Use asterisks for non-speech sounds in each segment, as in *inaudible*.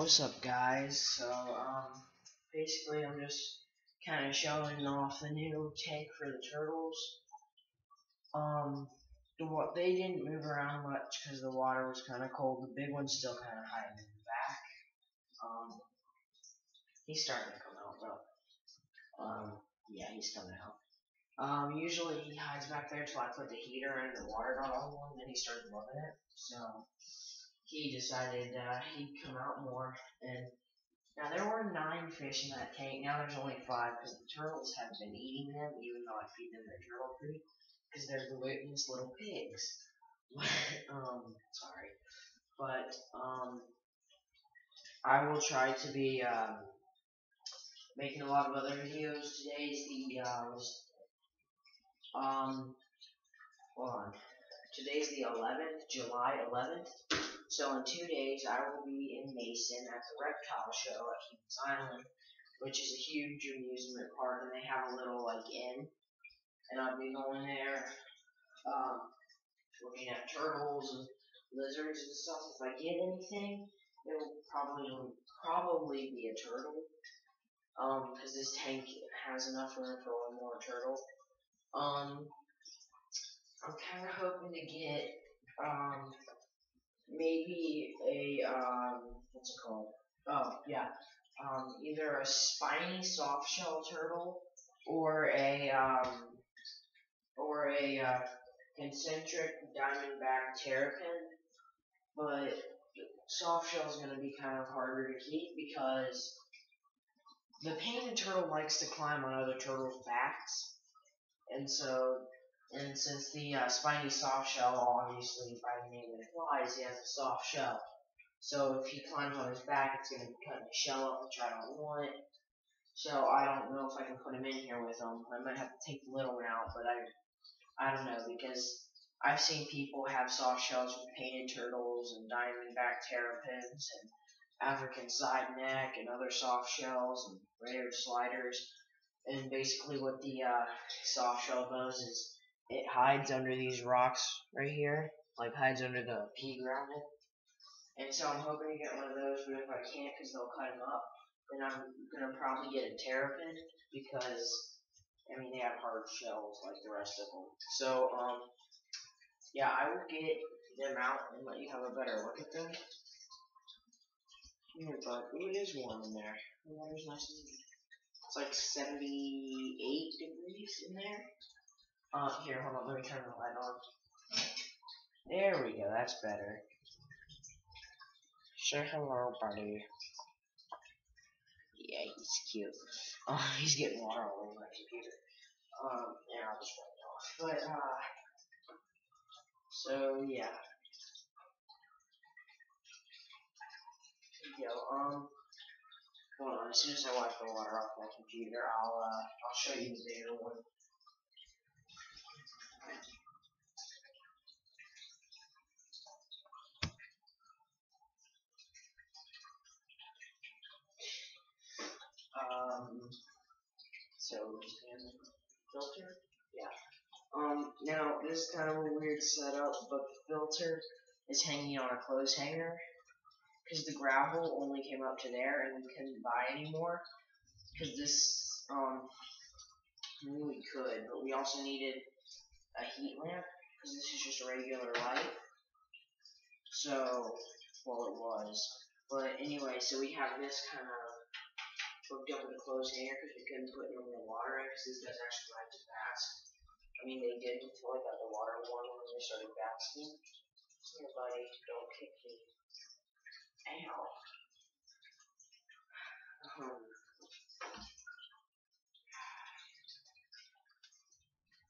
What's up, guys? So, um, basically, I'm just kind of showing off the new tank for the turtles. Um, what they didn't move around much because the water was kind of cold. The big one's still kind of hiding in the back. Um, he's starting to come out though. Um, yeah, he's coming out. Um, usually he hides back there till I put the heater and the water got all warm, then he started loving it. So he decided uh, he'd come out more. And now there were nine fish in that tank. Now there's only five because the turtles have been eating them, even though I feed them their turtle food, because they're glutinous little pigs. *laughs* um, sorry, but um, I will try to be um, making a lot of other videos. Today's the uh, um, hold on. Today's the 11th, July 11th. So in two days, I will be in Mason at the reptile show at Kings Island, which is a huge amusement park, and they have a little like inn. And I'll be going there, um, looking at turtles and lizards and stuff. If I get anything, it will probably probably be a turtle, um, because this tank has enough room for one more turtle. Um, I'm kind of hoping to get um maybe a um what's it called? Oh yeah, um either a spiny soft shell turtle or a um or a uh, concentric diamondback terrapin, but soft shell is going to be kind of harder to keep because the painted turtle likes to climb on other turtles' backs, and so and since the uh, spiny soft shell, obviously by the name it implies, he has a soft shell. So if he climbs on his back, it's going to cutting the shell up, which I don't want. So I don't know if I can put him in here with him. I might have to take the little one out, but I, I don't know because I've seen people have soft shells with painted turtles and diamondback terrapins and African side neck and other soft shells and rare sliders. And basically, what the uh, soft shell does is hides under these rocks right here, like hides under the pea gravel. And so I'm hoping to get one of those, but if I can't because they'll cut them up, then I'm gonna probably get a terrapin because I mean they have hard shells like the rest of them. So um yeah, I will get them out and let you have a better look at them. Here, but ooh, it is warm in there. The water's nice and it's like 78 degrees in there. Uh, here, hold on, let me turn the light on. There we go, that's better. Say hello, buddy. Yeah, he's cute. Oh, *laughs* he's getting water all over my computer. Um, yeah, I'll just wipe it off. But, uh, so, yeah. Yo, um, hold on, as soon as I wipe the water off my computer, I'll, uh, I'll show you the bigger one. Um, so filter, yeah. Um, now this is kind of a weird setup, but the filter is hanging on a clothes hanger because the gravel only came up to there and we couldn't buy anymore because this um we could, but we also needed a heat lamp because this is just a regular light. So, well, it was. But anyway, so we have this kind of up with a closed hanger because we couldn't put normal water in because these guys actually like to bask. I mean, they did until I got the water warm when they started basking. Here, buddy, don't kick me. Ow. Um,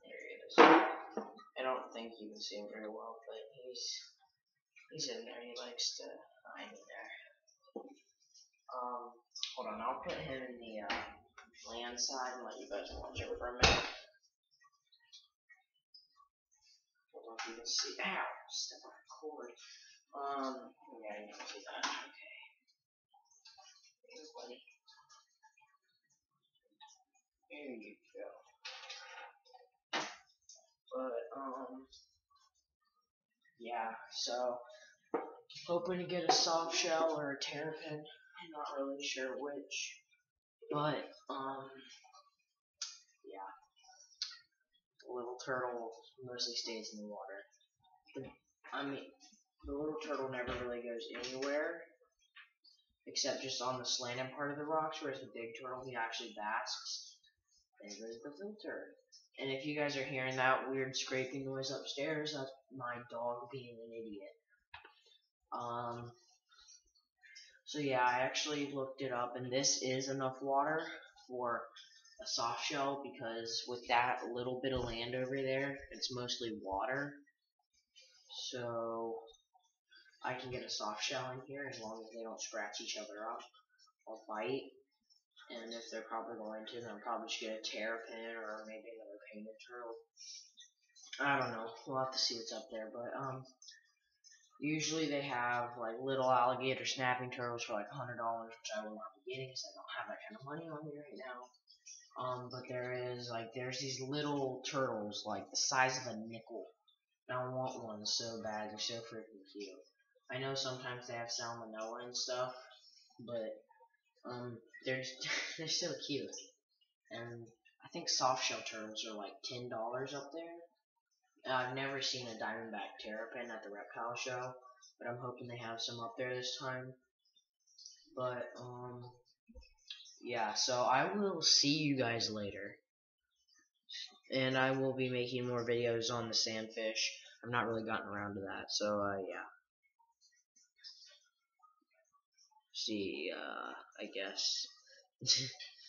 there he is. I don't think you can see him very well, but he's he's in there. He likes to hide in there. Um, hold on, I'll put him in the uh, land side and let you guys watch it for a minute. Hold on, you can see. Ow! Step on the cord. Um, yeah, you can see that. Okay. Here, buddy. There you go. But, um, yeah, so, hoping to get a soft shell or a terrapin. I'm not really sure which, but um, yeah, the little turtle mostly stays in the water. The, I mean, the little turtle never really goes anywhere except just on the slanted part of the rocks, whereas the big turtle he actually basks. There goes the filter. And if you guys are hearing that weird scraping noise upstairs, that's my dog being an idiot. Um, so yeah, I actually looked it up, and this is enough water for a soft shell because with that little bit of land over there, it's mostly water. So I can get a soft shell in here as long as they don't scratch each other up or bite. And if they're probably going to, then I'll probably just get a terrapin or maybe another painted turtle. I don't know. We'll have to see what's up there. But um, usually they have like little alligator snapping turtles for like hundred dollars, which I will not be getting because I don't have that kind of money on me right now. Um, but there is like there's these little turtles like the size of a nickel. And I want one so bad. They're so freaking cute. I know sometimes they have salmonella and stuff, but um, they're *laughs* they're so cute. And I think soft shell turtles are like ten dollars up there. I've never seen a diamondback terrapin at the reptile show, but I'm hoping they have some up there this time. But um, yeah. So I will see you guys later, and I will be making more videos on the sandfish. I've not really gotten around to that, so uh, yeah. see, uh, I guess. *laughs*